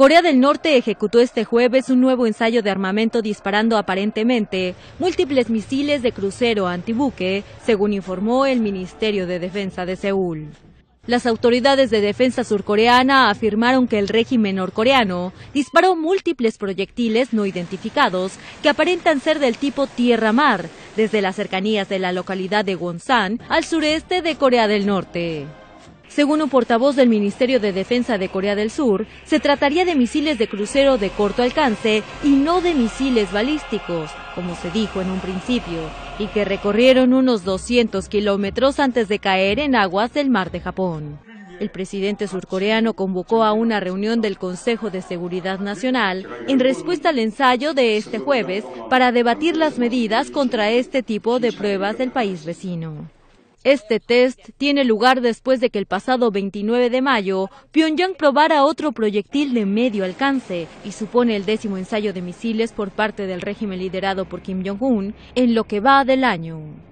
Corea del Norte ejecutó este jueves un nuevo ensayo de armamento disparando aparentemente múltiples misiles de crucero antibuque, según informó el Ministerio de Defensa de Seúl. Las autoridades de defensa surcoreana afirmaron que el régimen norcoreano disparó múltiples proyectiles no identificados que aparentan ser del tipo tierra-mar desde las cercanías de la localidad de Wonsan al sureste de Corea del Norte. Según un portavoz del Ministerio de Defensa de Corea del Sur, se trataría de misiles de crucero de corto alcance y no de misiles balísticos, como se dijo en un principio, y que recorrieron unos 200 kilómetros antes de caer en aguas del mar de Japón. El presidente surcoreano convocó a una reunión del Consejo de Seguridad Nacional en respuesta al ensayo de este jueves para debatir las medidas contra este tipo de pruebas del país vecino. Este test tiene lugar después de que el pasado 29 de mayo Pyongyang probara otro proyectil de medio alcance y supone el décimo ensayo de misiles por parte del régimen liderado por Kim Jong-un en lo que va del año.